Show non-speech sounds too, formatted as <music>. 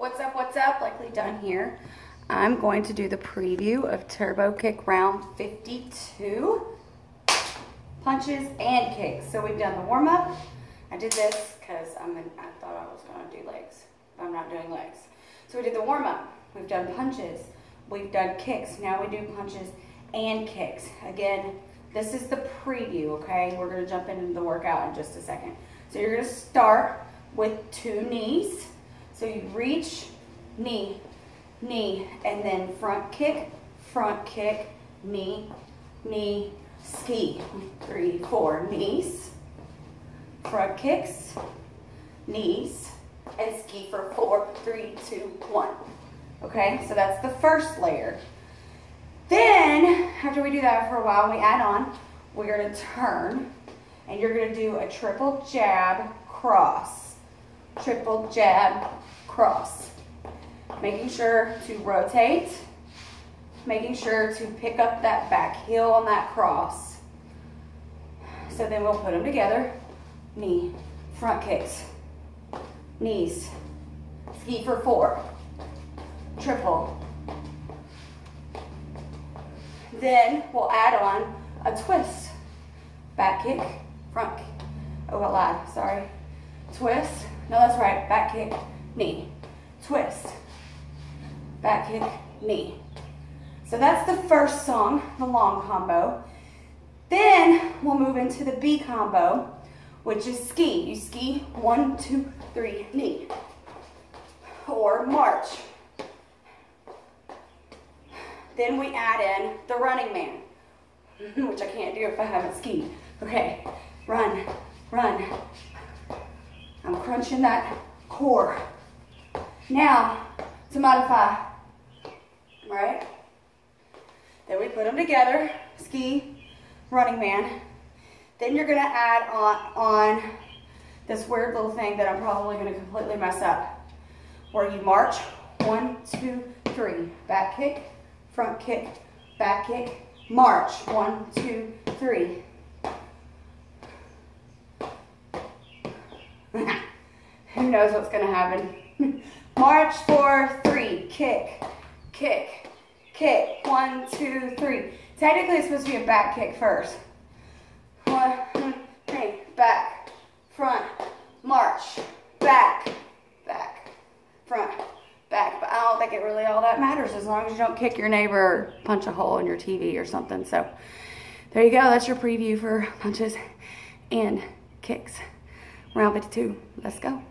What's up, what's up? Blakely Dunn here. I'm going to do the preview of Turbo Kick round 52. Punches and kicks. So we've done the warm up. I did this because I'm in, I thought I was going to do legs. But I'm not doing legs. So we did the warm up. We've done punches. We've done kicks. Now we do punches and kicks. Again, this is the preview, okay? We're going to jump into the workout in just a second. So you're going to start with two knees. So you reach, knee, knee, and then front kick, front kick, knee, knee, ski. Three, four, knees, front kicks, knees, and ski for four, three, two, one. Okay, so that's the first layer. Then, after we do that for a while, we add on, we're gonna turn, and you're gonna do a triple jab cross. Triple jab cross. Making sure to rotate, making sure to pick up that back heel on that cross. So then we'll put them together. Knee, front kicks, knees, ski for four, triple. Then we'll add on a twist. Back kick, front kick. Oh, I lied, sorry. Twist, no, that's right, back kick, knee, twist, back kick, knee. So that's the first song, the long combo. Then we'll move into the B combo, which is ski. You ski one, two, three, knee. Or march. Then we add in the running man, <laughs> which I can't do if I haven't skied. Okay, run, run. I'm crunching that core. Now, to modify, right? Then we put them together, ski, running man. Then you're gonna add on, on this weird little thing that I'm probably gonna completely mess up. Where you march, one, two, three. Back kick, front kick, back kick, march. One, two, three. Who knows what's gonna happen? <laughs> March for three, kick, kick, kick. One, two, three. Technically, it's supposed to be a back kick first. One, three, back, front, march, back, back, front, back. But I don't think it really all that matters as long as you don't kick your neighbor or punch a hole in your TV or something. So there you go. That's your preview for punches and kicks. Round 52. Let's go.